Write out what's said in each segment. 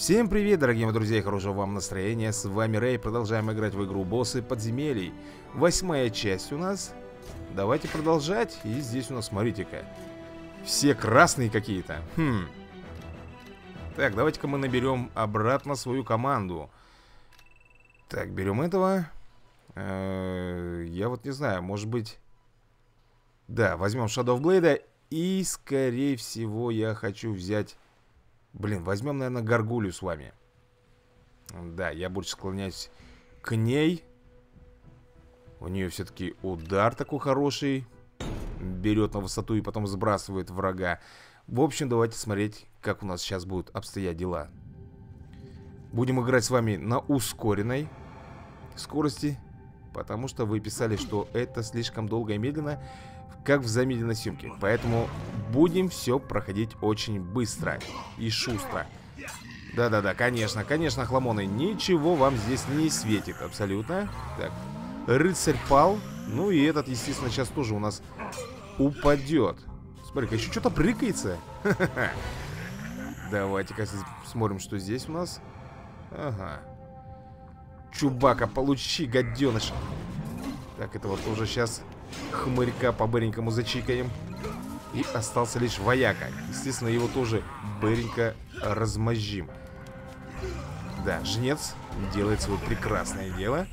Всем привет, дорогие мои друзья, хорошего вам настроения. С вами Рэй, продолжаем играть в игру Боссы подземелий. Восьмая часть у нас. Давайте продолжать. И здесь у нас, смотрите-ка, все красные какие-то. Хм. Так, давайте-ка мы наберем обратно свою команду. Так, берем этого. -э я вот не знаю, может быть... Да, возьмем Shadow Blade. И, скорее всего, я хочу взять Блин, возьмем, наверное, горгулью с вами. Да, я больше склоняюсь к ней. У нее все-таки удар такой хороший. Берет на высоту и потом сбрасывает врага. В общем, давайте смотреть, как у нас сейчас будут обстоять дела. Будем играть с вами на ускоренной скорости. Потому что вы писали, что это слишком долго и медленно как в замедленной съемке. Поэтому будем все проходить очень быстро и шустро. Да-да-да, конечно, конечно, хламоны, ничего вам здесь не светит абсолютно. Так, рыцарь пал. Ну и этот, естественно, сейчас тоже у нас упадет. Смотри-ка, еще что-то прыгается. Давайте-ка смотрим, что здесь у нас. Ага. Чубака, получи, гаденыш. Так, это вот уже сейчас хмырька по-быренькому зачикаем. И остался лишь вояка. Естественно, его тоже быренько размозжим. Да, жнец делает свое прекрасное дело.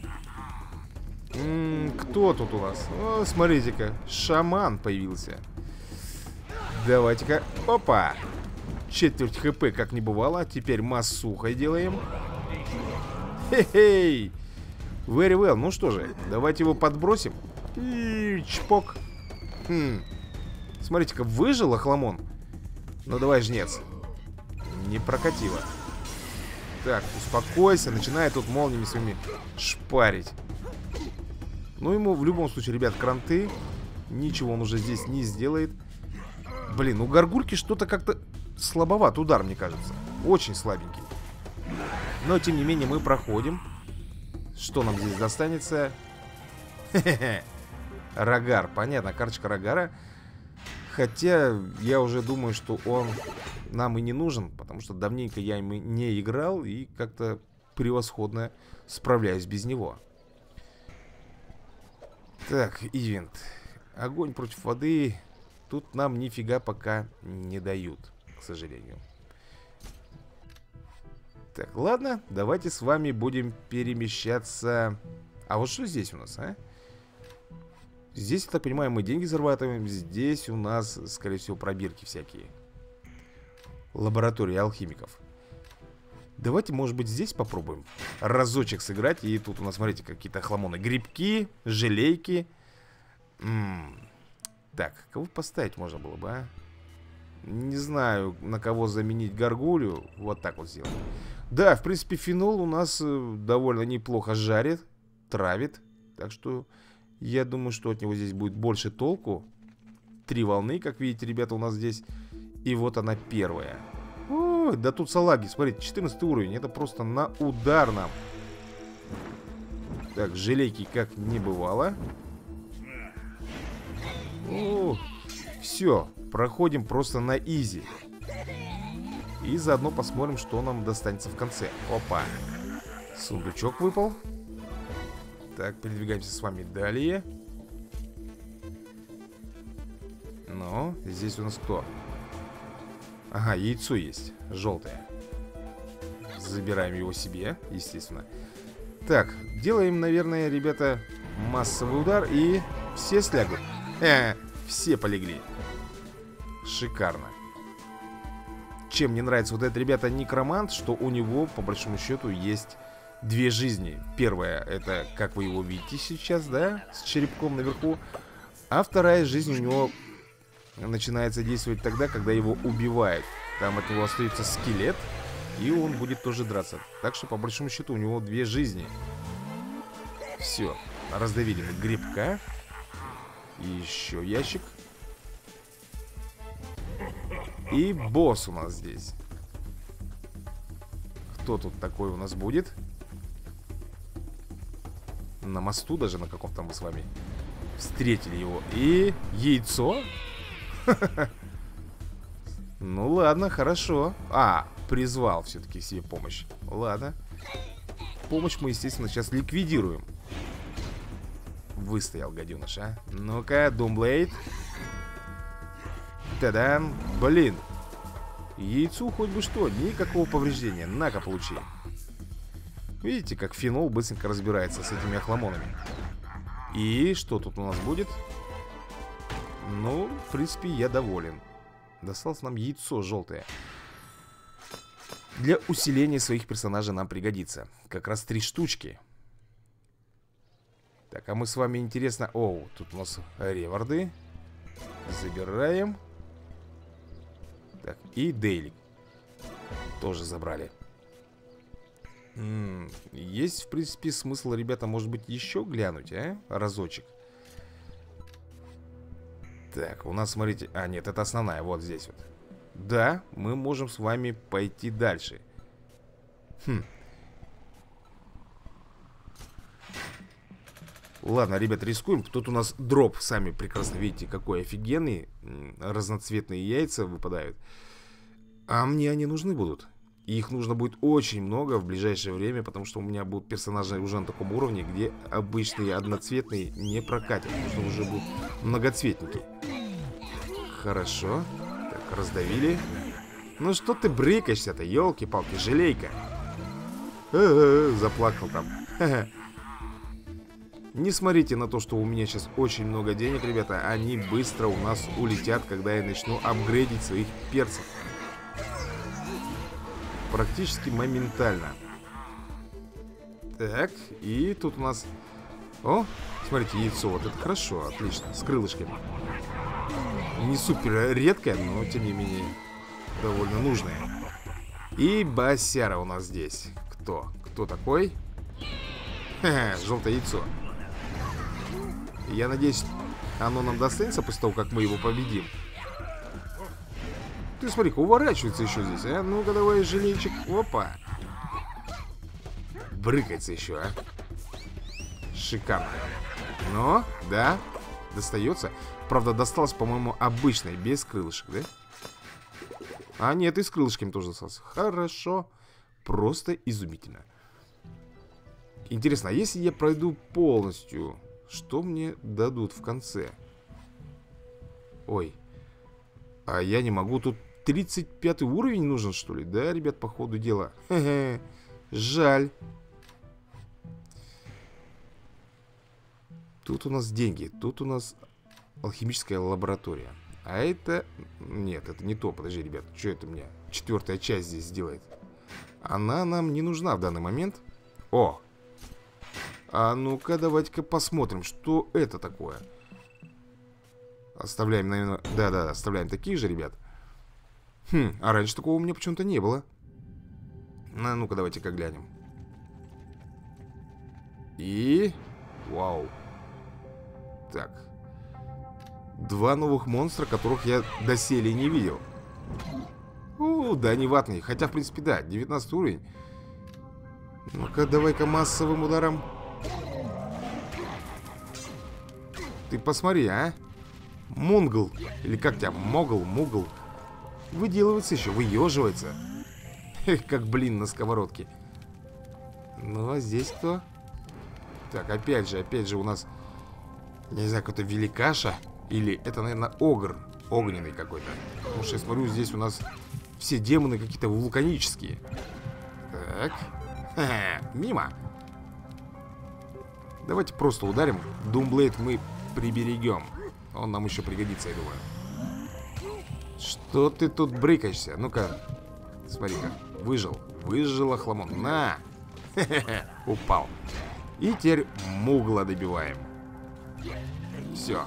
М -м, кто тут у нас? Смотрите-ка, шаман появился. Давайте-ка, опа! Четверть хп, как не бывало. Теперь массухой делаем. Хе-хей! Very well. Ну что же, давайте его подбросим. И чпок. Хм. Смотрите-ка, выжил охламон. Ну давай, жнец. Не прокатило. Так, успокойся. Начинает тут молниями своими шпарить. Ну, ему в любом случае, ребят, кранты. Ничего он уже здесь не сделает. Блин, у горгульки что-то как-то слабоват удар, мне кажется. Очень слабенький. Но, тем не менее, мы проходим. Что нам здесь достанется? Хе-хе-хе. Рогар. Понятно, карточка Рогара. Хотя я уже думаю, что он нам и не нужен, потому что давненько я им не играл и как-то превосходно справляюсь без него. Так, ивент. Огонь против воды. Тут нам нифига пока не дают, к сожалению. Так, ладно, давайте с вами будем перемещаться... А вот что здесь у нас, а? Здесь, я так понимаю, мы деньги зарабатываем. Здесь у нас, скорее всего, пробирки всякие. Лаборатория алхимиков. Давайте, может быть, здесь попробуем разочек сыграть. И тут у нас, смотрите, какие-то хламоны. Грибки, желейки. М -м -м. Так, кого поставить можно было бы, а? Не знаю, на кого заменить горгулю. Вот так вот сделаем. Да, в принципе, фенол у нас э, довольно неплохо жарит, травит. Так что я думаю, что от него здесь будет больше толку. Три волны, как видите, ребята, у нас здесь. И вот она первая. О, да тут салаги, смотрите, 14 уровень. Это просто на ударном. Так, желейки как не бывало. О, все, проходим просто на изи. И заодно посмотрим, что нам достанется в конце. Опа. Сундучок выпал. Так, передвигаемся с вами далее. Ну, здесь у нас кто? Ага, яйцо есть, желтое. Забираем его себе, естественно. Так, делаем, наверное, ребята, массовый удар и все слягут. Э, все полегли. Шикарно. Чем мне нравится вот этот, ребята, некромант, что у него, по большому счету, есть две жизни. Первая, это, как вы его видите сейчас, да, с черепком наверху. А вторая жизнь у него начинается действовать тогда, когда его убивают. Там от него остается скелет, и он будет тоже драться. Так что, по большому счету, у него две жизни. Все, раздавили мы грибка. И еще ящик. И босс у нас здесь. Кто тут такой у нас будет? На мосту даже на каком-то мы с вами встретили его. И яйцо? Ну ладно, хорошо. А, призвал все-таки себе помощь. Ладно. Помощь мы, естественно, сейчас ликвидируем. Выстоял, гаденыш, а. Ну-ка, Думблейд. Та-дам. Блин. Яйцу хоть бы что, никакого повреждения. На-ка, получи. Видите, как фенол быстренько разбирается с этими охламонами. И что тут у нас будет? Ну, в принципе, я доволен. Досталось нам яйцо желтое. Для усиления своих персонажей нам пригодится. Как раз три штучки. Так, а мы с вами, интересно... Оу, тут у нас реварды. Забираем. Так, и Дейлик. Тоже забрали. Есть, в принципе, смысл, ребята, может быть, еще глянуть, а? Разочек. Так, у нас, смотрите... А, нет, это основная, вот здесь вот. Да, мы можем с вами пойти дальше. Хм. Ладно, ребят, рискуем. Тут у нас дроп, сами прекрасно видите, какой офигенный. Разноцветные яйца выпадают. А мне они нужны будут. И их нужно будет очень много в ближайшее время, потому что у меня будут персонажи уже на таком уровне, где обычные одноцветные не прокатят. Нужно уже будут многоцветники. Хорошо. Так, раздавили. Ну что ты брыкаешься-то, елки-палки, желейка. Заплакал там. Не смотрите на то, что у меня сейчас очень много денег, ребята. Они быстро у нас улетят, когда я начну апгрейдить своих перцев практически моментально. Так, и тут у нас... О, смотрите, яйцо. Вот это хорошо, отлично, с крылышками. Не супер редкое, но тем не менее довольно нужное. И Басяра у нас здесь. Кто? Кто такой? желтое яйцо. Я надеюсь, оно нам достанется после того, как мы его победим. Ты смотри-ка, уворачивается еще здесь, а? Ну-ка давай, желейчик. Опа. Брыкается еще, а. Шикарно. Но, да, достается. Правда, досталось, по-моему, обычной, без крылышек, да? А, нет, и с крылышками тоже достался. Хорошо. Просто изумительно. Интересно, а если я пройду полностью, что мне дадут в конце? Ой. А я не могу тут 35 уровень нужен, что ли? Да, ребят, по ходу дела. Хе -хе. Жаль. Тут у нас деньги. Тут у нас алхимическая лаборатория. А это... Нет, это не то. Подожди, ребят. Что это мне? Четвертая часть здесь сделает. Она нам не нужна в данный момент. О! А ну-ка, давайте-ка посмотрим, что это такое. Оставляем, наверное... Да-да, оставляем такие же, ребят. Хм, а раньше такого у меня почему-то не было. А ну-ка, давайте-ка глянем. И... Вау. Так. Два новых монстра, которых я доселе не видел. О, да, не ватные. Хотя, в принципе, да, 19 уровень. Ну-ка, давай-ка массовым ударом. Ты посмотри, а? Мунгл. Или как тебя? Могл, мугл. Выделывается еще, выеживается. Как блин на сковородке. Ну, а здесь кто? Так, опять же, опять же у нас... Не знаю, какой-то великаша. Или это, наверное, огр. Огненный какой-то. Потому что я смотрю, здесь у нас все демоны какие-то вулканические. Так. Ха -ха, мимо. Давайте просто ударим. Думблейд мы приберегем. Он нам еще пригодится, я думаю. Что ты тут брыкаешься? Ну-ка, смотри-ка, выжил. Выжил охламон. На! Упал. И теперь мугла добиваем. Все.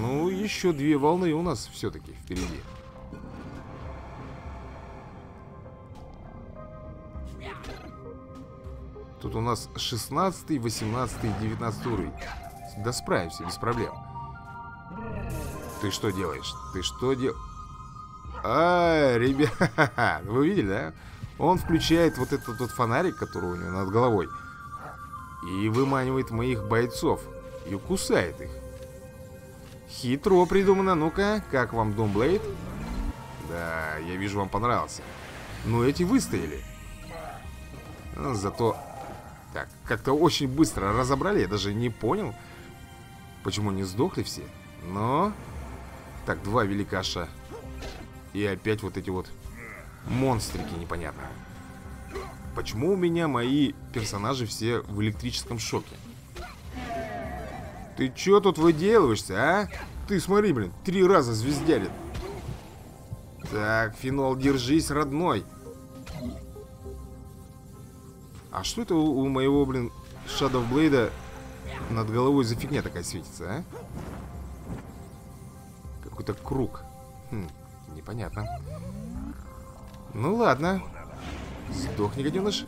Ну, еще две волны у нас все-таки впереди. Тут у нас 16, 18, 19 уровень. Да справимся без проблем. Ты что делаешь? Ты что дел... А, ребята, вы видели, да? Он включает вот этот вот фонарик, который у него над головой, и выманивает моих бойцов, и кусает их. Хитро придумано. Ну-ка, как вам Думблейд? Да, я вижу, вам понравился. Но эти выстояли. А, зато... Так, как-то очень быстро разобрали. Я даже не понял, почему не сдохли все. Но... Так, два великаша. И опять вот эти вот монстрики непонятно. Почему у меня мои персонажи все в электрическом шоке? Ты чё тут выделываешься, а? Ты смотри, блин, три раза звездярит. Так, Финол, держись, родной. А что это у, у моего, блин, Shadow Blade над головой за фигня такая светится, а? Какой-то круг. Хм, непонятно. Ну ладно. Сдохни, гаденыш.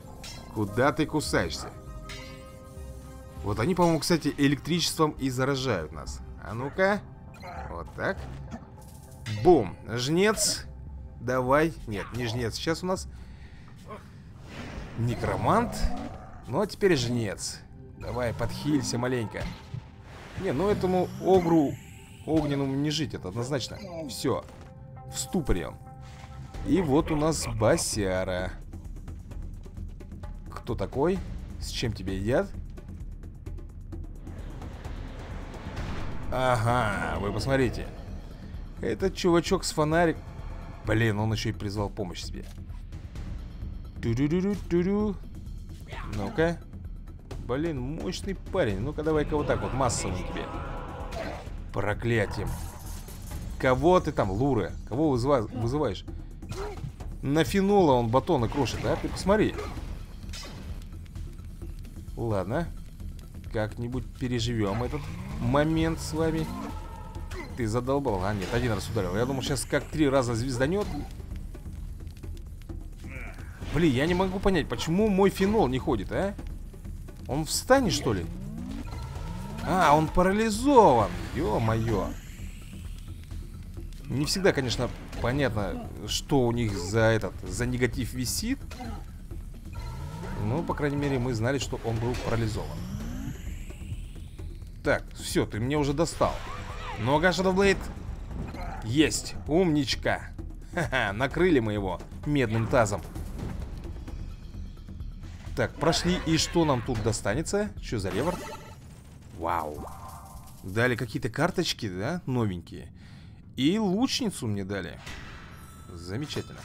Куда ты кусаешься? Вот они, по-моему, кстати, электричеством и заражают нас. А ну-ка. Вот так. Бум. Жнец. Давай. Нет, не жнец. Сейчас у нас некромант. Ну, а теперь жнец. Давай, подхилься маленько. Не, ну этому огру огненному не жить, это однозначно. Все. В ступоре. И вот у нас Басяра. Кто такой? С чем тебя едят? Ага, вы посмотрите. Этот чувачок с фонарик... Блин, он еще и призвал помощь себе. Ту-ду-ду-ду-ду-ду. Ну-ка. Блин, мощный парень. Ну-ка, давай-ка вот так вот массовым тебе. Проклятием. Кого ты там, Лура? Кого вызыва... вызываешь? На фенола он батоны крошит, да? Ты посмотри. Ладно. Как-нибудь переживем этот момент с вами. Ты задолбал. А, нет, один раз ударил. Я думал, сейчас как три раза звезданет. Блин, я не могу понять, почему мой фенол не ходит, а? Он встанет, что ли? А, он парализован. Ё-моё. Не всегда, конечно, понятно, что у них за этот, за негатив висит. Ну, по крайней мере, мы знали, что он был парализован. Так, все, ты мне уже достал. Ага, Shadowblade. Есть, умничка. Ха-ха, накрыли мы его медным тазом. Так, прошли. И что нам тут достанется? Что за ревар? Вау. Дали какие-то карточки, да? Новенькие. И лучницу мне дали. Замечательно.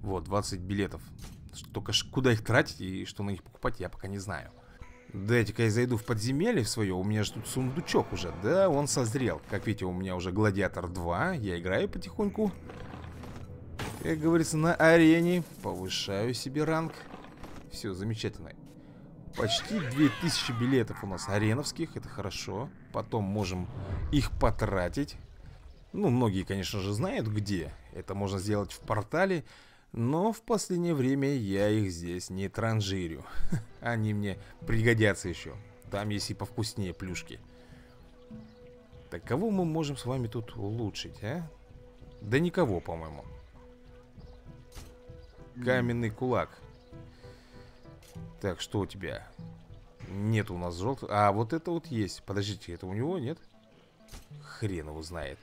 Вот, 20 билетов. Только куда их тратить и что на них покупать, я пока не знаю. Дайте-ка я зайду в подземелье в свое. У меня же тут сундучок уже. Да, он созрел. Как видите, у меня уже Гладиатор 2. Я играю потихоньку. Как говорится, на арене. Повышаю себе ранг. Все, замечательно. Почти 2000 билетов у нас ареновских. Это хорошо. Потом можем их потратить. Ну, многие, конечно же, знают где. Это можно сделать в портале. Но в последнее время я их здесь не транжирю. Они мне пригодятся еще. Там есть и повкуснее плюшки. Так кого мы можем с вами тут улучшить, а? Да никого, по-моему. Каменный кулак. Так, что у тебя? Нет у нас желтого. А, вот это вот есть. Подождите, это у него, нет? Хрен его знает.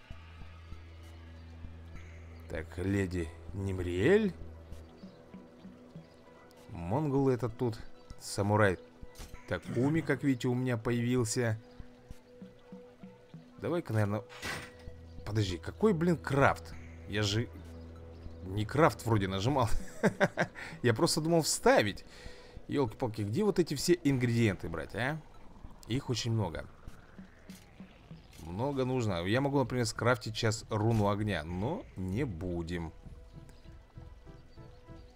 Так, леди Немриэль. Монгол этот тут. Самурай Такуми, как видите, у меня появился. Давай-ка, наверное... Подожди, какой, блин, крафт? Я же не крафт вроде нажимал. Я просто думал вставить. Елки-палки, где вот эти все ингредиенты брать, а? Их очень много. Много нужно. Я могу, например, скрафтить сейчас руну огня, но не будем.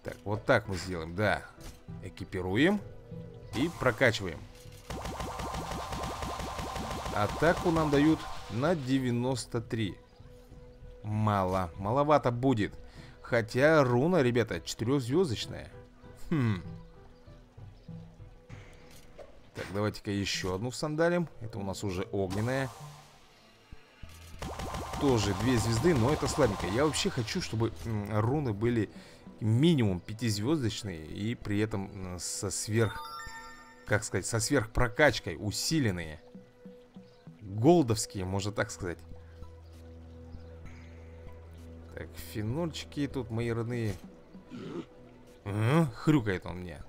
Так, вот так мы сделаем, да. Экипируем и прокачиваем. Атаку нам дают на 93. Мало, маловато будет. Хотя руна, ребята, четырехзвездочная. Хм. Так, давайте-ка еще одну сандалим. Это у нас уже огненная. Тоже две звезды, но это слабенько. Я вообще хочу, чтобы руны были минимум пятизвездочные и при этом со сверх... Как сказать, со сверхпрокачкой, усиленные. Голдовские, можно так сказать. Так, фенольчики тут мои родные. Хрюкает он мне.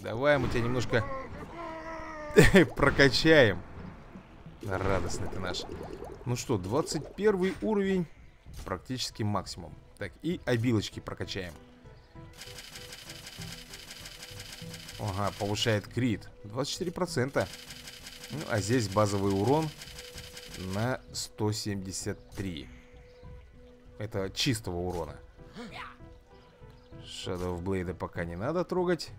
Давай мы тебя немножко прокачаем. Радостный ты наш. Ну что, 21 уровень. Практически максимум. Так, и обилочки прокачаем. Ага, повышает крит 24% Ну, а здесь базовый урон На 173 Это чистого урона Shadow Blade пока не надо трогать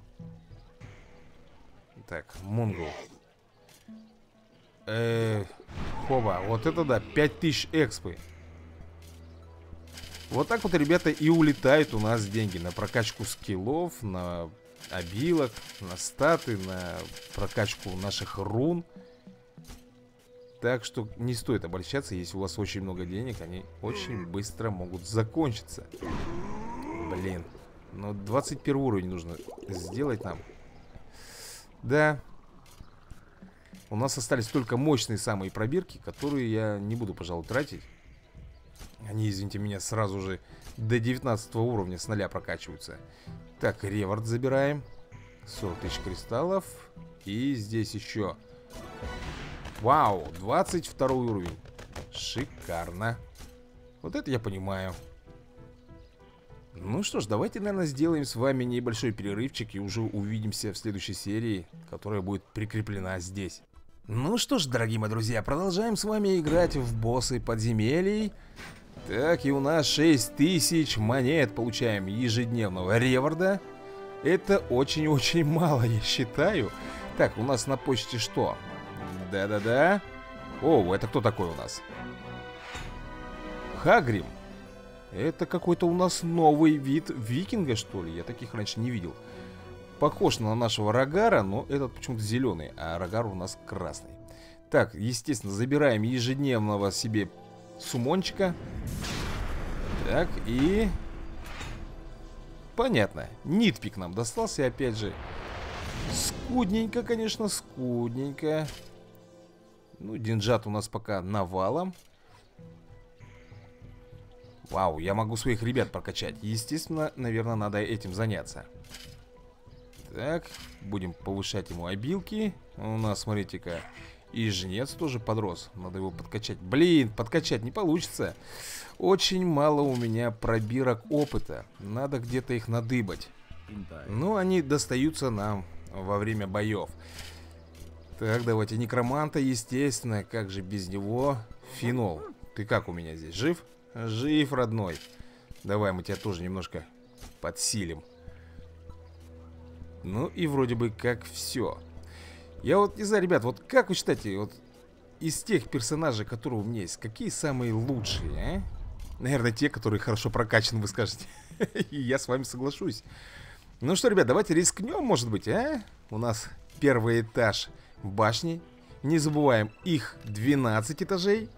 Так, Мунгл э, Хоба, вот это да, 5000 экспы Вот так вот, ребята, и улетают у нас деньги На прокачку скиллов, на обилок, на статы, на прокачку наших рун. Так что не стоит обольщаться, если у вас очень много денег, они очень быстро могут закончиться. Блин, но 21 уровень нужно сделать нам. Да. У нас остались только мощные самые пробирки, которые я не буду, пожалуй, тратить. Они, извините меня, сразу же до 19 уровня с нуля прокачиваются. Так, ревард забираем 40 тысяч кристаллов И здесь еще Вау, 22 уровень Шикарно Вот это я понимаю Ну что ж, давайте, наверное, сделаем с вами небольшой перерывчик И уже увидимся в следующей серии Которая будет прикреплена здесь ну что ж, дорогие мои друзья, продолжаем с вами играть в боссы подземелий так, и у нас 6000 монет получаем ежедневного реварда. Это очень-очень мало, я считаю. Так, у нас на почте что? Да-да-да. О, это кто такой у нас? Хагрим. Это какой-то у нас новый вид викинга, что ли? Я таких раньше не видел. Похож на нашего Рогара, но этот почему-то зеленый, а Рогар у нас красный. Так, естественно, забираем ежедневного себе сумончика. Так, и... Понятно. Нитпик нам достался, опять же. Скудненько, конечно, скудненько. Ну, деньжат у нас пока навалом. Вау, я могу своих ребят прокачать. Естественно, наверное, надо этим заняться. Так, будем повышать ему обилки. У нас, смотрите-ка, и жнец тоже подрос. Надо его подкачать. Блин, подкачать не получится. Очень мало у меня пробирок опыта. Надо где-то их надыбать. Ну, они достаются нам во время боев. Так, давайте некроманта, естественно. Как же без него? Финол. Ты как у меня здесь? Жив? Жив, родной. Давай мы тебя тоже немножко подсилим. Ну и вроде бы как все. Я вот не знаю, ребят, вот как вы считаете, вот из тех персонажей, которые у меня есть, какие самые лучшие, а? Наверное, те, которые хорошо прокачаны, вы скажете. И я с вами соглашусь. Ну что, ребят, давайте рискнем, может быть, а? У нас первый этаж башни. Не забываем, их 12 этажей.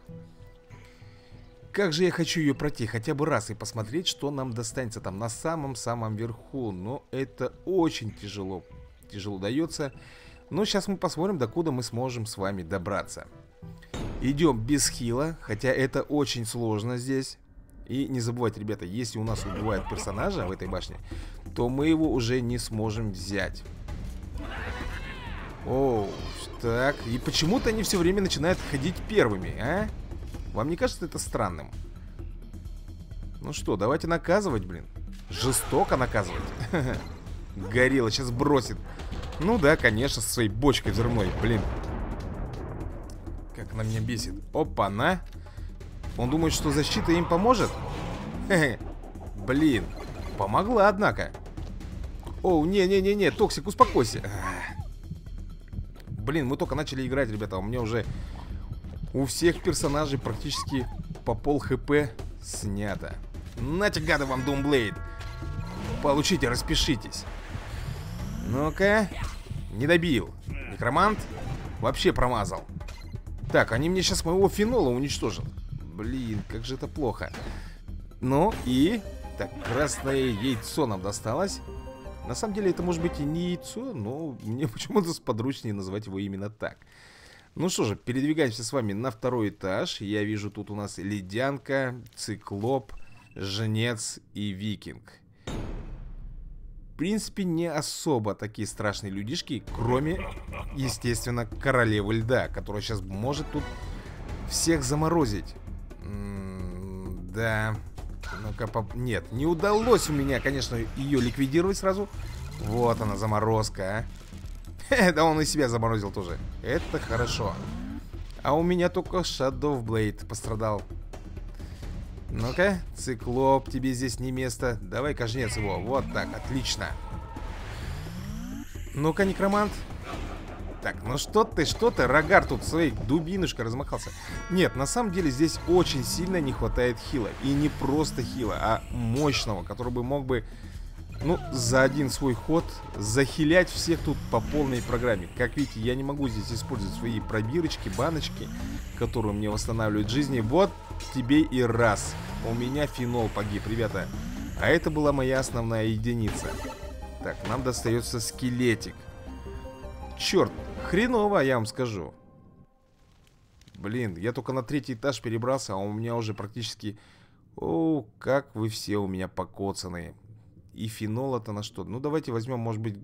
Как же я хочу ее пройти хотя бы раз и посмотреть, что нам достанется там на самом-самом верху. Но это очень тяжело. Тяжело дается. Но сейчас мы посмотрим, докуда мы сможем с вами добраться. Идем без хила, хотя это очень сложно здесь. И не забывайте, ребята, если у нас убивают персонажа в этой башне, то мы его уже не сможем взять. О, так. И почему-то они все время начинают ходить первыми, а? Вам не кажется это странным? Ну что, давайте наказывать, блин. Жестоко наказывать. Горилла сейчас бросит ну да, конечно, со своей бочкой взрывной, блин. Как она меня бесит. Опа-на. Он думает, что защита им поможет? Блин. Помогла, однако. О, не-не-не-не, Toxic, успокойся. Блин, мы только начали играть, ребята. У меня уже у всех персонажей практически по пол хп снято. Нате, гады, вам Думблейд. Получите, распишитесь. Ну-ка. Не добил. Некромант вообще промазал. Так, они мне сейчас моего фенола уничтожат. Блин, как же это плохо. Ну и... Так, красное яйцо нам досталось. На самом деле это может быть и не яйцо, но мне почему-то сподручнее называть его именно так. Ну что же, передвигаемся с вами на второй этаж. Я вижу тут у нас ледянка, циклоп, жнец и викинг. В принципе, не особо такие страшные людишки, кроме, естественно, королевы льда, которая сейчас может тут всех заморозить. М -м да. Ну-ка, поп... нет, не удалось у меня, конечно, ее ликвидировать сразу. Вот она, заморозка, а. Да он и себя заморозил тоже. Это хорошо. А у меня только Shadow Blade пострадал. Ну-ка, циклоп, тебе здесь не место. Давай кожнец его. Вот так, отлично. Ну-ка, некромант. Так, ну что ты, что ты, Рогар тут своей дубинушкой размахался. Нет, на самом деле здесь очень сильно не хватает хила. И не просто хила, а мощного, который бы мог бы, ну, за один свой ход захилять всех тут по полной программе. Как видите, я не могу здесь использовать свои пробирочки, баночки, которые мне восстанавливают жизни. Вот тебе и раз. У меня фенол погиб, ребята. А это была моя основная единица. Так, нам достается скелетик. Черт, хреново, я вам скажу. Блин, я только на третий этаж перебрался, а у меня уже практически... О, как вы все у меня покоцанные. И фенол это на что? Ну, давайте возьмем, может быть,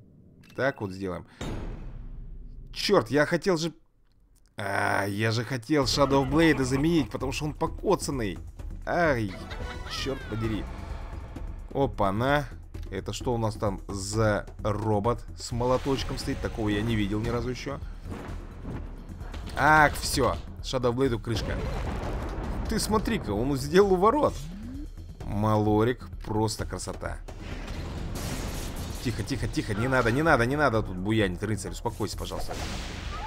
так вот сделаем. Черт, я хотел же... А, я же хотел Shadow Blade заменить, потому что он покоцанный. Ай, черт подери. Опа-на. Это что у нас там за робот с молоточком стоит? Такого я не видел ни разу еще. Ах, все. Шадовблейду крышка. Ты смотри-ка, он сделал ворот. Малорик, просто красота. Тихо, тихо, тихо, не надо, не надо, не надо тут буянить, рыцарь, успокойся, пожалуйста.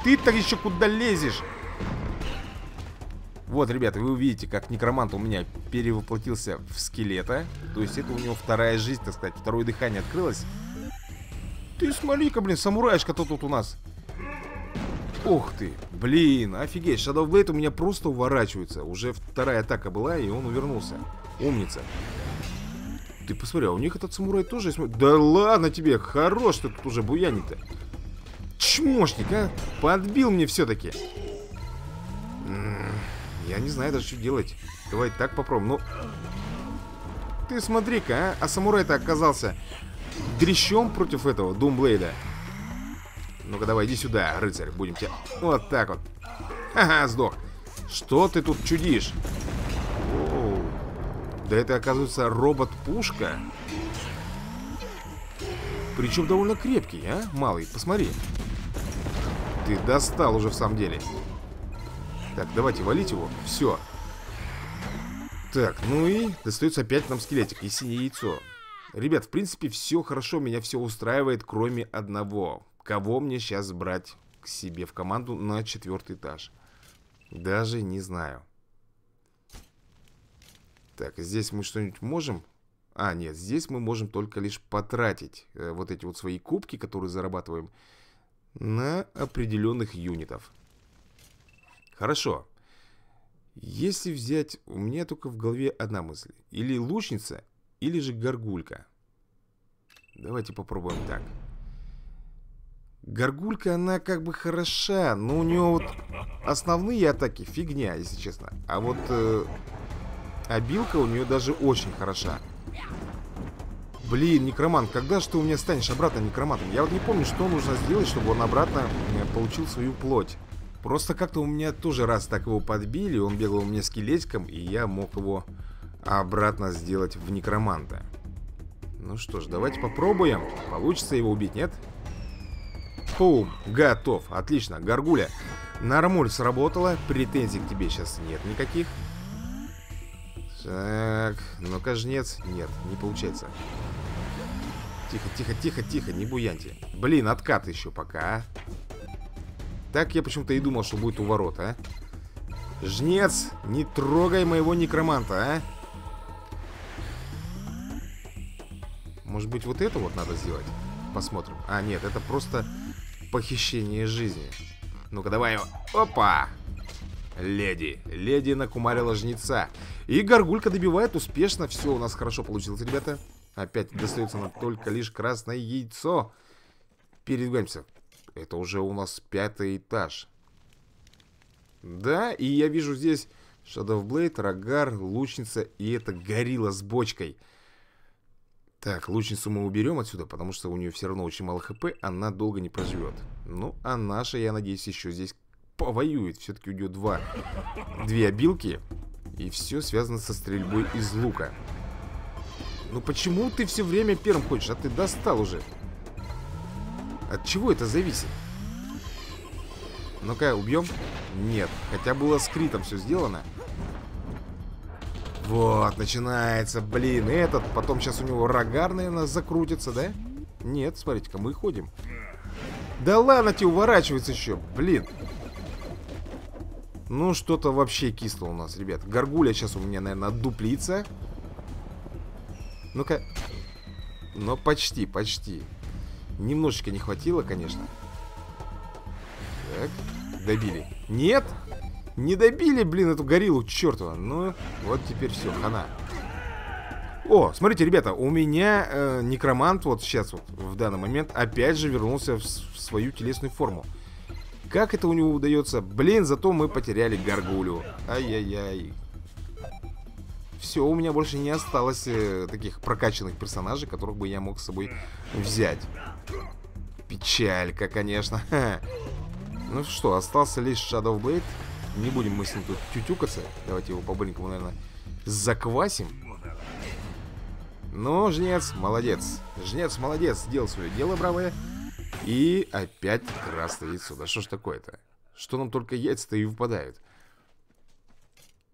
Ты-то еще куда лезешь? Вот, ребята, вы увидите, как некромант у меня перевоплотился в скелета. То есть это у него вторая жизнь, так сказать. Второе дыхание открылось. Ты смотри-ка, блин, самураишка-то тут у нас. Ух ты, блин, офигеть. Shadow Blade у меня просто уворачивается. Уже вторая атака была, и он увернулся. Умница. Ты посмотри, а у них этот самурай тоже есть... Да ладно тебе, хорош ты тут уже буянит-то. Чмошник, а? Подбил мне все-таки. Я не знаю даже, что делать. Давай так попробуем. Ну, ты смотри-ка, а? А самурай-то оказался дрещом против этого Думблейда. Ну-ка, давай, иди сюда, рыцарь. Будем тебя... Вот так вот. Ага, сдох. Что ты тут чудишь? Да это, оказывается, робот-пушка. Причем довольно крепкий, а? Малый, посмотри. Ты достал уже в самом деле. Так, давайте валить его. Все. Так, ну и достается опять нам скелетик и синее яйцо. Ребят, в принципе, все хорошо, меня все устраивает, кроме одного. Кого мне сейчас брать к себе в команду на четвертый этаж? Даже не знаю. Так, здесь мы что-нибудь можем? А, нет, здесь мы можем только лишь потратить э, вот эти вот свои кубки, которые зарабатываем, на определенных юнитов. Хорошо. Если взять... У меня только в голове одна мысль. Или лучница, или же горгулька. Давайте попробуем так. Горгулька, она как бы хороша, но у нее вот основные атаки фигня, если честно. А вот э, обилка у нее даже очень хороша. Блин, некромант, когда же ты у меня станешь обратно некромантом? Я вот не помню, что нужно сделать, чтобы он обратно э, получил свою плоть. Просто как-то у меня тоже раз так его подбили, он бегал у меня скелетиком, и я мог его обратно сделать в некроманта. Ну что ж, давайте попробуем. Получится его убить, нет? Пум, готов, отлично, горгуля. Нормуль сработала, претензий к тебе сейчас нет никаких. Так, ну-ка, жнец. Нет, не получается. Тихо, тихо, тихо, тихо, не буяньте. Блин, откат еще пока, а. Так я почему-то и думал, что будет у ворот, а. Жнец, не трогай моего некроманта, а. Может быть, вот это вот надо сделать? Посмотрим. А, нет, это просто похищение жизни. Ну-ка, давай его. Опа! Леди. Леди накумарила жнеца. И горгулька добивает успешно. Все у нас хорошо получилось, ребята. Опять достается нам только лишь красное яйцо. Передвигаемся. Это уже у нас пятый этаж. Да, и я вижу здесь Blade, Рогар, Лучница и это горилла с бочкой. Так, лучницу мы уберем отсюда, потому что у нее все равно очень мало хп, она долго не проживет. Ну, а наша, я надеюсь, еще здесь повоюет. Все-таки у нее два, две обилки, и все связано со стрельбой из лука. Ну почему ты все время первым ходишь? А ты достал уже. От чего это зависит? Ну-ка, убьем? Нет. Хотя было с критом все сделано. Вот, начинается, блин, этот. Потом сейчас у него рогар, наверное, закрутится, да? Нет, смотрите-ка, мы ходим. Да ладно, тебе уворачивается еще, блин. Ну, что-то вообще кисло у нас, ребят. Горгуля сейчас у меня, наверное, дуплится. Ну-ка. Но почти, почти. Немножечко не хватило, конечно. Так, добили. Нет! Не добили, блин, эту гориллу чертова. Ну, вот теперь все, хана. О, смотрите, ребята, у меня э, некромант вот сейчас вот в данный момент опять же вернулся в, в свою телесную форму. Как это у него удается? Блин, зато мы потеряли горгулю. Ай-яй-яй. Все, у меня больше не осталось э, таких прокачанных персонажей, которых бы я мог с собой взять. Печалька, конечно. Ну что, остался лишь Shadow Blade. Не будем мы с ним тут тютюкаться. Давайте его по-быренькому, наверное, заквасим. Ну, жнец, молодец. Жнец, молодец, сделал свое дело, бравое. И опять красное яйцо. Да что ж такое-то? Что нам только яйца-то и выпадают?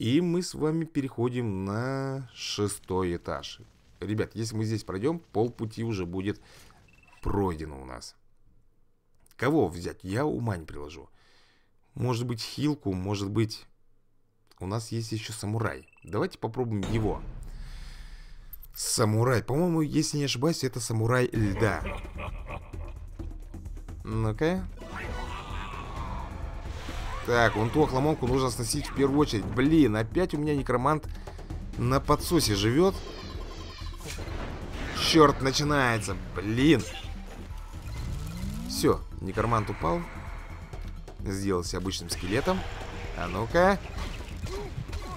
И мы с вами переходим на шестой этаж. Ребят, если мы здесь пройдем, полпути уже будет пройдено у нас. Кого взять? Я ума не приложу. Может быть хилку, может быть... У нас есть еще самурай. Давайте попробуем его. Самурай. По-моему, если не ошибаюсь, это самурай льда. Ну-ка. Так, вон ту охламонку нужно сносить в первую очередь. Блин, опять у меня некромант на подсосе живет. Черт, начинается. Блин. Все, некромант упал. Сделался обычным скелетом. А ну-ка.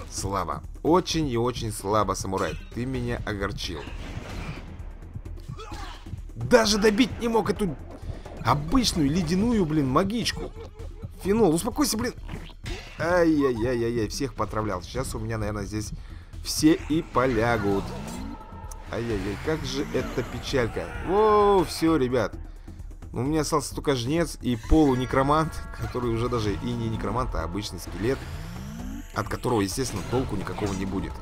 Слабо. Очень и очень слабо, самурай. Ты меня огорчил. Даже добить не мог эту обычную ледяную, блин, магичку. Фенол, успокойся, блин. Ай-яй-яй-яй, всех потравлял. Сейчас у меня, наверное, здесь все и полягут. Ай-яй-яй, как же это печалька. О, все, ребят. У меня остался только жнец и полунекромант, который уже даже и не некромант, а обычный скелет, от которого, естественно, толку никакого не будет.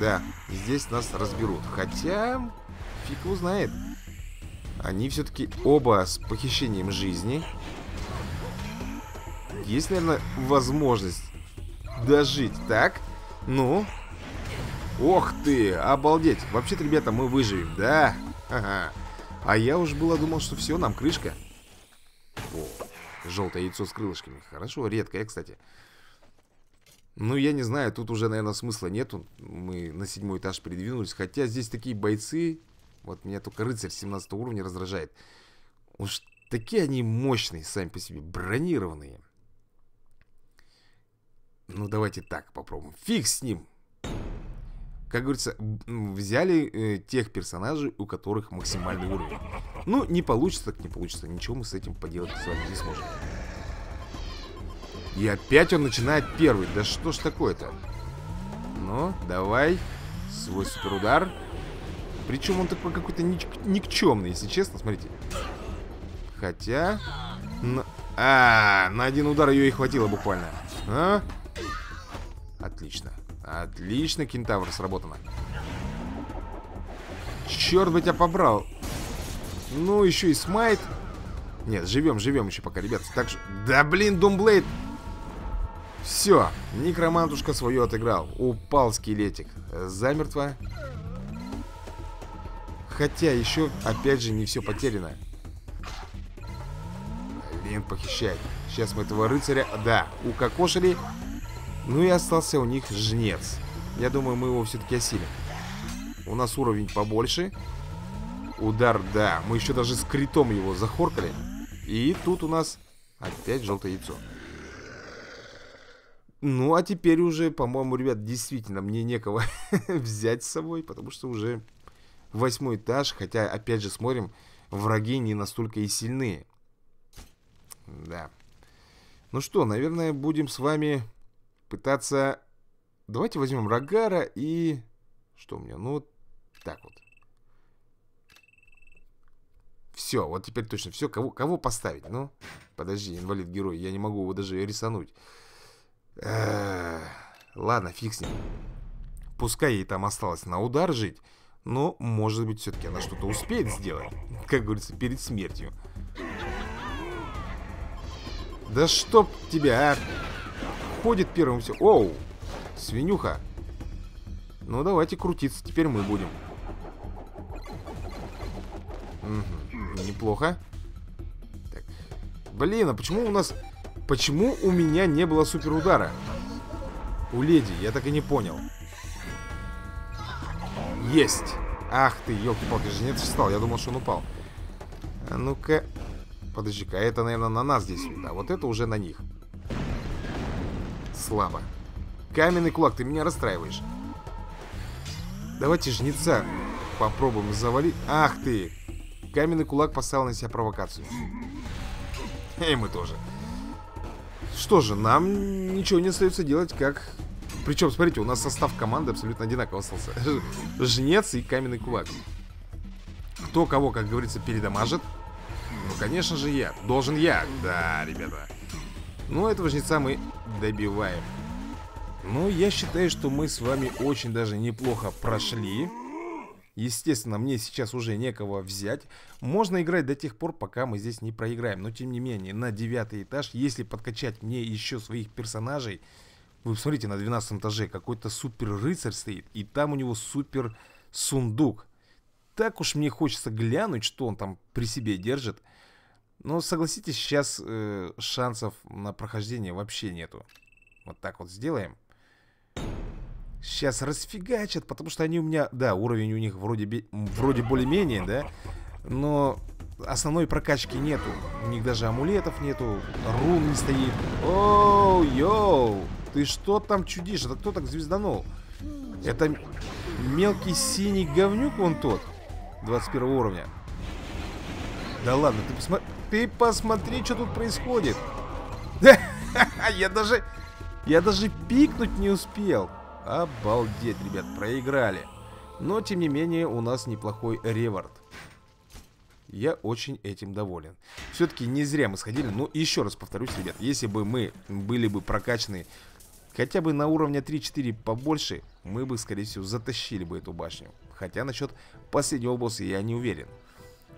Да, здесь нас разберут. Хотя, фиг его знает. Они все-таки оба с похищением жизни. Есть, наверное, возможность дожить. Так, ну. Ох ты, обалдеть. Вообще-то, ребята, мы выживем, да? Ага. А я уж было думал, что все, нам крышка. О, желтое яйцо с крылышками. Хорошо, редкое, кстати. Ну, я не знаю, тут уже, наверное, смысла нету. Мы на седьмой этаж передвинулись. Хотя здесь такие бойцы. Вот меня только рыцарь 17 уровня раздражает. Уж такие они мощные сами по себе, бронированные. Ну, давайте так попробуем. Фиг с ним. Как говорится, взяли э, тех персонажей, у которых максимальный уровень. Ну, не получится, так не получится. Ничего мы с этим поделать с вами не сможем. И опять он начинает первый. Да что ж такое-то? Ну, давай. Свой суперудар. Причем он такой какой-то ник никчемный, если честно. Смотрите. Хотя... На... А, на один удар ее и хватило буквально. А? Отлично. Отлично, кентавр, сработано. Черт бы тебя побрал. Ну, еще и смайт. Нет, живем, живем еще пока, ребят. Так что... Да, блин, Думблейд. Все, некромантушка свое отыграл. Упал скелетик. Замертво. Хотя еще, опять же, не все потеряно. Блин, похищать. Сейчас мы этого рыцаря... Да, укокошили. Ну и остался у них жнец. Я думаю, мы его все-таки осилим. У нас уровень побольше. Удар, да. Мы еще даже с критом его захоркали. И тут у нас опять желтое яйцо. Ну, а теперь уже, по-моему, ребят, действительно, мне некого взять с собой, потому что уже восьмой этаж, хотя, опять же, смотрим, враги не настолько и сильны. Да. Ну что, наверное, будем с вами пытаться... Давайте возьмем Рогара и... Что у меня? Ну, вот так вот. Все, вот теперь точно все. Кого, кого поставить? Ну, подожди, инвалид-герой. Я не могу его даже рисануть. ладно, фиг с ним. Пускай ей там осталось на удар жить. Но, может быть, все-таки она что-то успеет сделать. Как говорится, перед смертью. Да чтоб тебя, а! Ходит первым все. Оу! Свинюха. Ну, давайте крутиться. Теперь мы будем. Угу. Неплохо. Так. Блин, а почему у нас... Почему у меня не было супер удара? У леди, я так и не понял. Есть! Ах ты, елки-палки, жнец встал. Я думал, что он упал. А ну-ка. Подожди-ка, это, наверное, на нас здесь. А вот это уже на них. Слабо. Каменный кулак, ты меня расстраиваешь. Давайте жнеца попробуем завалить. Ах ты! Каменный кулак поставил на себя провокацию. И мы тоже. Что же, нам ничего не остается делать, как... Причем, смотрите, у нас состав команды абсолютно одинаковый остался. Жнец и каменный кулак. Кто кого, как говорится, передамажит? Ну, конечно же, я. Должен я. Да, ребята. Ну, этого жнеца мы добиваем. Ну, я считаю, что мы с вами очень даже неплохо прошли. Естественно, мне сейчас уже некого взять. Можно играть до тех пор, пока мы здесь не проиграем. Но, тем не менее, на девятый этаж, если подкачать мне еще своих персонажей... Вы посмотрите, на 12 этаже какой-то супер рыцарь стоит. И там у него супер сундук. Так уж мне хочется глянуть, что он там при себе держит. Но, согласитесь, сейчас э, шансов на прохождение вообще нету. Вот так вот сделаем. Сейчас расфигачат, потому что они у меня... Да, уровень у них вроде, вроде более-менее, да? Но основной прокачки нету. У них даже амулетов нету, рун не стоит. Оу, йоу! Ты что там чудишь? Это кто так звезданул? Это мелкий синий говнюк вон тот. 21 уровня. Да ладно, ты посмотри... Ты посмотри, что тут происходит. Я даже... Я даже пикнуть не успел. Обалдеть, ребят, проиграли. Но, тем не менее, у нас неплохой реворд. Я очень этим доволен. Все-таки не зря мы сходили. Но еще раз повторюсь, ребят, если бы мы были бы прокачаны хотя бы на уровне 3-4 побольше, мы бы, скорее всего, затащили бы эту башню. Хотя насчет последнего босса я не уверен.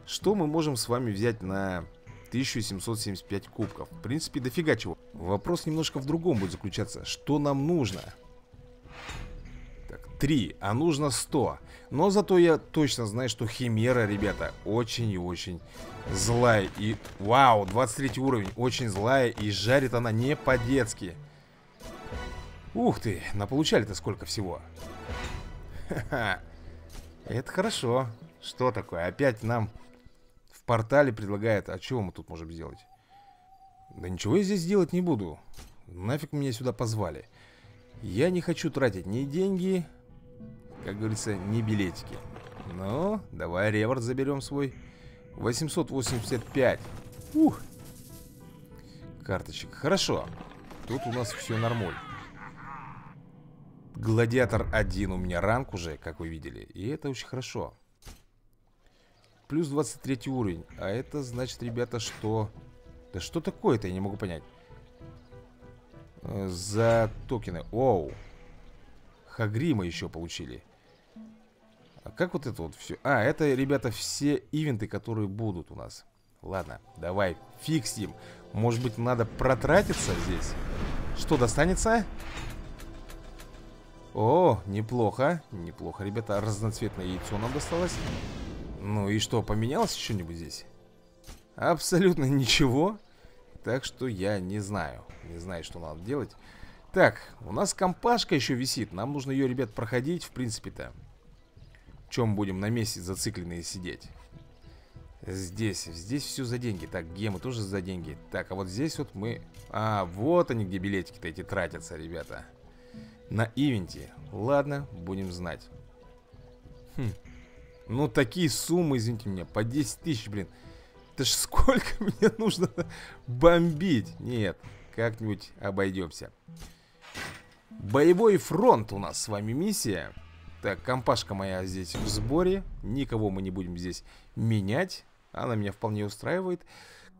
Что мы можем с вами взять на 1775 кубков? В принципе, дофига чего. Вопрос немножко в другом будет заключаться. Что нам нужно? 3, а нужно 100. Но зато я точно знаю, что Химера, ребята, очень и очень злая. И, вау, 23 уровень, очень злая и жарит она не по-детски. Ух ты, наполучали-то сколько всего. Ха-ха. Это хорошо. Что такое? Опять нам в портале предлагает... А чего мы тут можем сделать? Да ничего я здесь делать не буду. Нафиг меня сюда позвали. Я не хочу тратить ни деньги, как говорится, не билетики. Ну, давай реворд заберем свой. 885. Ух. Карточек. Хорошо. Тут у нас все нормально. Гладиатор 1 у меня ранг уже, как вы видели. И это очень хорошо. Плюс 23 уровень. А это значит, ребята, что... Да что такое-то, я не могу понять. Э, за токены. Оу. Хагрима еще получили. Как вот это вот все? А, это, ребята, все ивенты, которые будут у нас. Ладно, давай, фиксим. Может быть, надо протратиться здесь? Что достанется? О, неплохо. Неплохо, ребята. Разноцветное яйцо нам досталось. Ну и что, поменялось что-нибудь здесь? Абсолютно ничего. Так что я не знаю. Не знаю, что надо делать. Так, у нас компашка еще висит. Нам нужно ее, ребят, проходить, в принципе-то чем будем на месте зацикленные сидеть. Здесь, здесь все за деньги. Так, гемы тоже за деньги. Так, а вот здесь вот мы... А, вот они, где билетики-то эти тратятся, ребята. На ивенте. Ладно, будем знать. Хм. Ну, такие суммы, извините меня По 10 тысяч, блин. Это ж сколько мне нужно бомбить? Нет, как-нибудь обойдемся Боевой фронт у нас с вами миссия Так, компашка моя здесь в сборе Никого мы не будем здесь менять она меня вполне устраивает.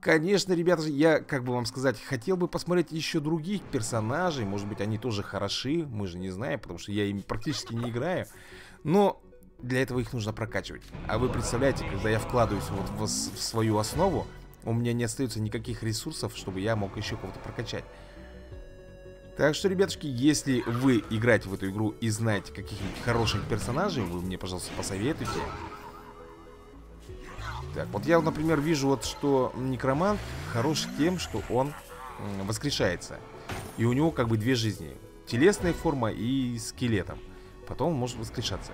Конечно, ребята, я, как бы вам сказать, хотел бы посмотреть еще других персонажей. Может быть, они тоже хороши, мы же не знаем, потому что я им практически не играю. Но для этого их нужно прокачивать. А вы представляете, когда я вкладываюсь вот в, в свою основу, у меня не остается никаких ресурсов, чтобы я мог еще кого-то прокачать. Так что, ребятушки, если вы играете в эту игру и знаете каких-нибудь хороших персонажей, вы мне, пожалуйста, посоветуйте. Так, вот я, например, вижу вот, что некромант хорош тем, что он воскрешается. И у него как бы две жизни. Телесная форма и скелетом. Потом он может воскрешаться.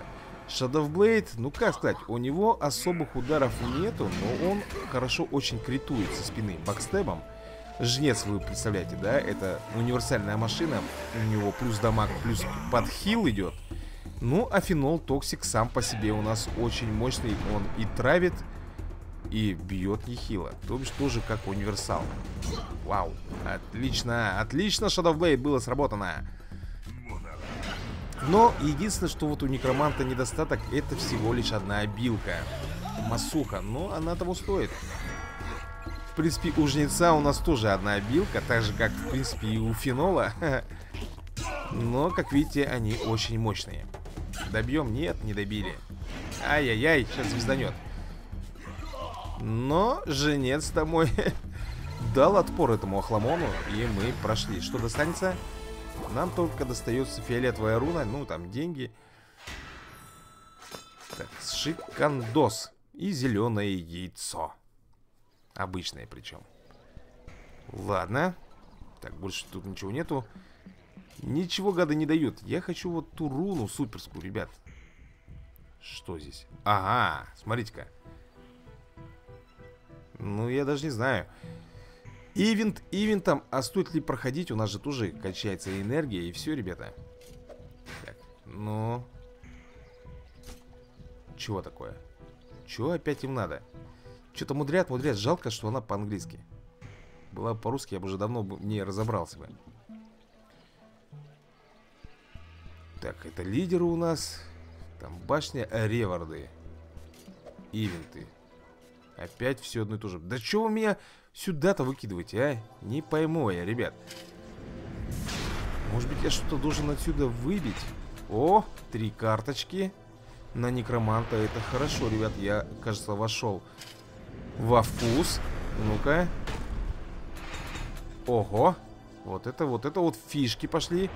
Shadow Blade, ну как сказать, у него особых ударов нету, но он хорошо очень критует со спины бакстебом. Жнец, вы представляете, да? Это универсальная машина. У него плюс дамаг, плюс подхил идет. Ну, а фенол Toxic сам по себе у нас очень мощный. Он и травит, и бьет нехило. То бишь тоже как универсал. Вау. Отлично, отлично, блин было сработано. Но единственное, что вот у некроманта недостаток, это всего лишь одна обилка. Масуха, но она того стоит. В принципе, у жнеца у нас тоже одна обилка, так же, как, в принципе, и у фенола. Но, как видите, они очень мощные. Добьем? Нет, не добили. Ай-яй-яй, сейчас звезданет. Но женец домой дал отпор этому охламону, и мы прошли. Что достанется? Нам только достается фиолетовая руна, ну, там, деньги. Так, шикандос и зеленое яйцо. Обычное причем. Ладно. Так, больше тут ничего нету. Ничего гады не дают. Я хочу вот ту руну суперскую, ребят. Что здесь? Ага, смотрите-ка. Ну, я даже не знаю. Ивент ивентом, а стоит ли проходить? У нас же тоже качается энергия, и все, ребята. Так, ну... Чего такое? Чего опять им надо? Что-то мудрят, мудрят. Жалко, что она по-английски. Была по-русски, я бы уже давно не разобрался бы. Так, это лидеры у нас. Там башня Реварды. Ивенты. Опять все одно и то же. Да что вы меня сюда-то выкидываете, а? Не пойму я, ребят. Может быть, я что-то должен отсюда выбить? О, три карточки на некроманта. Это хорошо, ребят. Я, кажется, вошел во вкус. Ну-ка. Ого. Вот это, вот это вот фишки пошли.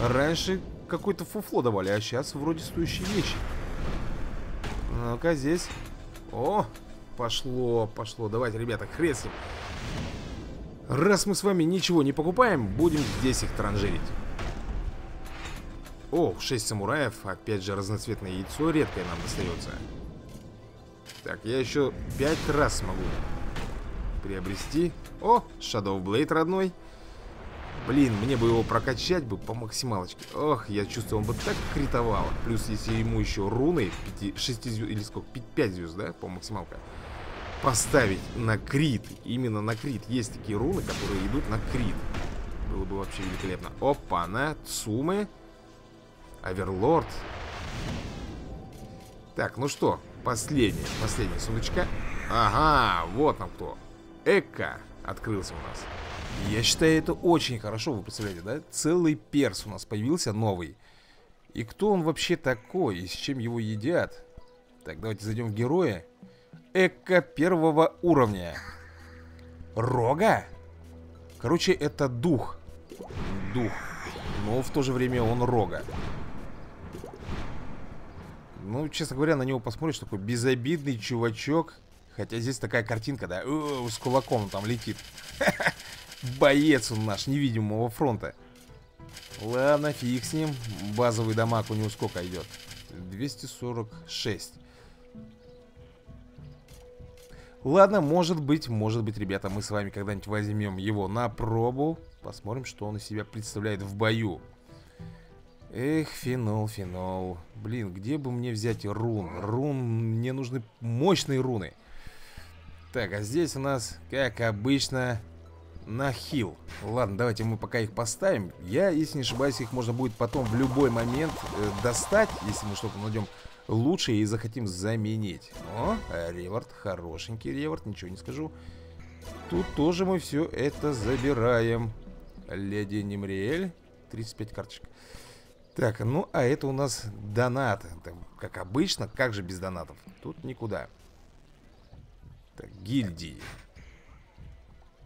Раньше какое-то фуфло давали, а сейчас вроде стоящие вещи. Ну-ка, здесь. О, Пошло, пошло. Давайте, ребята, хрен. Раз мы с вами ничего не покупаем, будем здесь их транжирить. О, 6 самураев. Опять же, разноцветное яйцо редкое нам достается. Так, я еще 5 раз смогу приобрести. О, Shadow Blade родной. Блин, мне бы его прокачать бы по максималочке. Ох, я чувствую, он бы так критовал. Плюс, если ему еще руны 5, 6 звезд, или сколько, 5 звезд, да, по максималка поставить на крит. Именно на крит. Есть такие руны, которые идут на крит. Было бы вообще великолепно. Опа, на Цумы. Аверлорд. Так, ну что, последняя, последняя сундучка. Ага, вот нам кто. Эка открылся у нас. Я считаю, это очень хорошо, вы представляете, да? Целый перс у нас появился новый. И кто он вообще такой, и с чем его едят? Так, давайте зайдем в героя. Эко первого уровня. Рога? Короче, это дух. Дух. Но в то же время он рога. Ну, честно говоря, на него посмотришь, такой безобидный чувачок. Хотя здесь такая картинка, да, О, с кулаком там летит. Боец он наш, невидимого фронта. Ладно, фиг с ним. Базовый дамаг у него сколько идет? 246. Ладно, может быть, может быть, ребята, мы с вами когда-нибудь возьмем его на пробу. Посмотрим, что он из себя представляет в бою. Эх, фенол, фенол. Блин, где бы мне взять рун? Рун, мне нужны мощные руны. Так, а здесь у нас, как обычно, на хил. Ладно, давайте мы пока их поставим. Я, если не ошибаюсь, их можно будет потом в любой момент э, достать, если мы что-то найдем лучше и захотим заменить. О, реворд, хорошенький реворд, ничего не скажу. Тут тоже мы все это забираем. Леди Немриэль, 35 карточек. Так, ну а это у нас донат. Это, как обычно, как же без донатов? Тут никуда. Так, гильдии.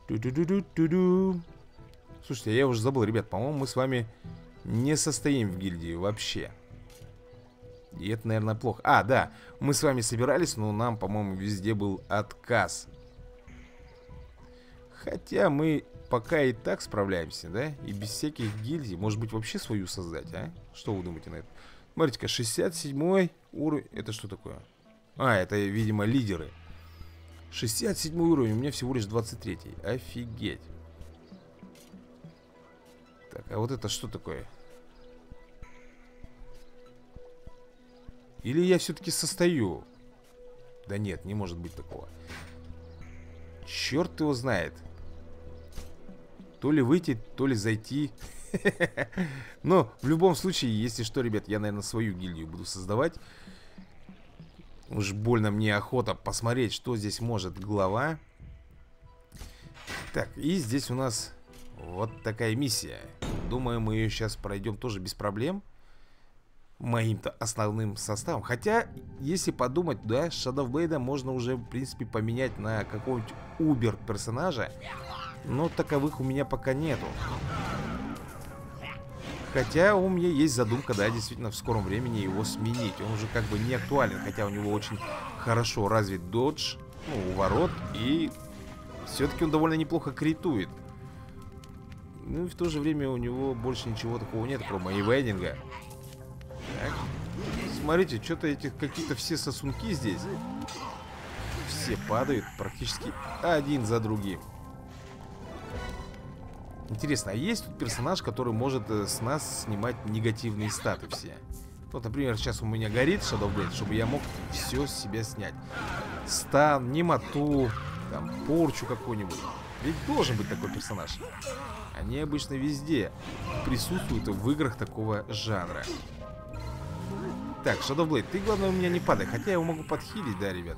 Ту-ду-ду-ду-ду-ду. Слушайте, я уже забыл, ребят, по-моему, мы с вами не состоим в гильдии вообще. И это, наверное, плохо. А, да, мы с вами собирались, но нам, по-моему, везде был отказ. Хотя мы пока и так справляемся, да? И без всяких гильдий. Может быть, вообще свою создать, а? Что вы думаете на это? Смотрите-ка, 67 уровень. Это что такое? А, это, видимо, лидеры. 67 уровень, у меня всего лишь 23 -й. Офигеть. Так, а вот это что такое? Или я все-таки состою? Да нет, не может быть такого. Черт его знает. То ли выйти, то ли зайти. Но в любом случае, если что, ребят, я, наверное, свою гильдию буду создавать. Уж больно мне охота посмотреть, что здесь может глава. Так, и здесь у нас вот такая миссия. Думаю, мы ее сейчас пройдем тоже без проблем. Моим-то основным составом. Хотя, если подумать, да, Blade можно уже, в принципе, поменять на какого-нибудь Убер персонажа. Но таковых у меня пока нету. Хотя у меня есть задумка, да, действительно, в скором времени его сменить. Он уже как бы не актуален, хотя у него очень хорошо развит додж, ну, уворот, и все-таки он довольно неплохо критует. Ну и в то же время у него больше ничего такого нет, кроме ивейдинга. Так. Смотрите, что-то эти какие-то все сосунки здесь. Все падают практически один за другим. Интересно, а есть тут персонаж, который может э, с нас снимать негативные статы все? Вот, например, сейчас у меня горит Shadow Blade, чтобы я мог все с себя снять. Стан, немоту, там, порчу какую-нибудь. Ведь должен быть такой персонаж. Они обычно везде присутствуют в играх такого жанра. Так, Shadow Blade, ты, главное, у меня не падай. Хотя я его могу подхилить, да, ребят?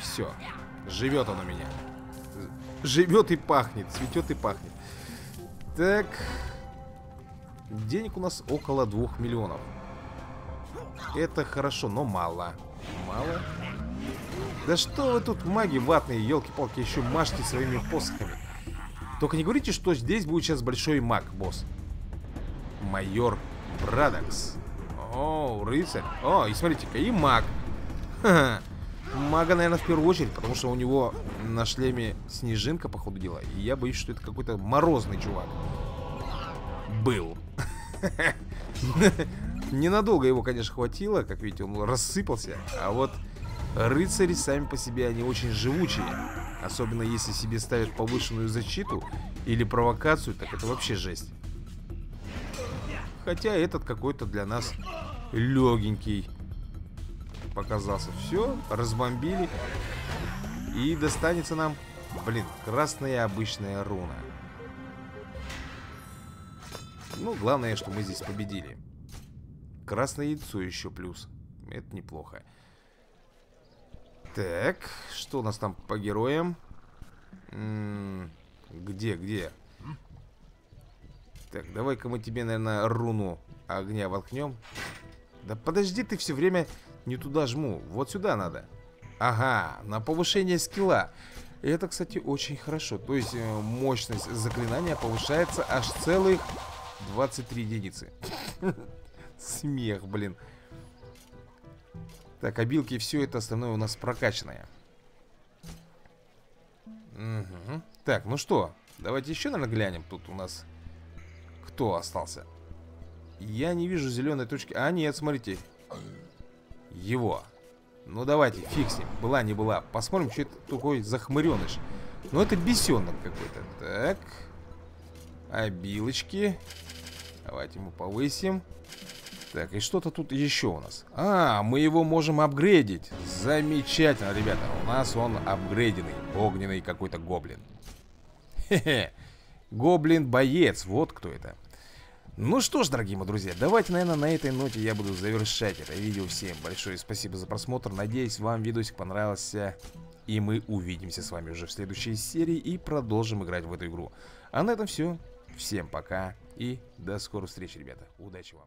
Все. Живет он у меня. Живет и пахнет, цветет и пахнет. Так. Денег у нас около двух миллионов. Это хорошо, но мало. Мало. Да что вы тут, маги ватные, елки-палки, еще машьте своими посохами. Только не говорите, что здесь будет сейчас большой маг, босс. Майор Брадокс. О, рыцарь. О, и смотрите-ка, и маг. Ха -ха. Мага, наверное, в первую очередь, потому что у него на шлеме снежинка, по ходу дела. И я боюсь, что это какой-то морозный чувак. Был. Ненадолго его, конечно, хватило. Как видите, он рассыпался. А вот рыцари сами по себе, они очень живучие. Особенно если себе ставят повышенную защиту или провокацию, так это вообще жесть. Хотя этот какой-то для нас легенький показался. Все, разбомбили. И достанется нам, блин, красная обычная руна. Ну, главное, что мы здесь победили. Красное яйцо еще плюс. Это неплохо. Так, что у нас там по героям? М -м где, где? Так, давай-ка мы тебе, наверное, руну огня воткнем. Да подожди ты все время не туда жму. Вот сюда надо. Ага, на повышение скилла. Это, кстати, очень хорошо. То есть э, мощность заклинания повышается аж целых 23 единицы. Смех, блин. Так, обилки все это остальное у нас прокачанное. Угу. Так, ну что, давайте еще, наверное, глянем. Тут у нас кто остался? Я не вижу зеленой точки. А, нет, смотрите. Его. Ну давайте, ним. Была, не была. Посмотрим, что это такой захмыреныш. Ну это бесенок какой-то. Так. Обилочки. Давайте мы повысим. Так, и что-то тут еще у нас. А, мы его можем апгрейдить. Замечательно, ребята. У нас он апгрейденный. Огненный какой-то гоблин. Хе-хе. Гоблин-боец. Вот кто это. Ну что ж, дорогие мои друзья, давайте, наверное, на этой ноте я буду завершать это видео. Всем большое спасибо за просмотр. Надеюсь, вам видосик понравился. И мы увидимся с вами уже в следующей серии и продолжим играть в эту игру. А на этом все. Всем пока и до скорых встреч, ребята. Удачи вам.